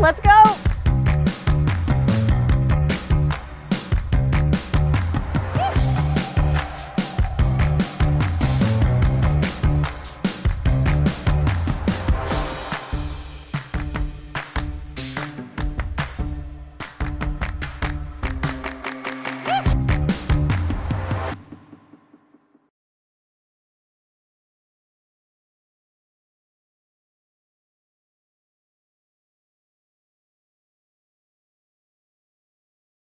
Let's go.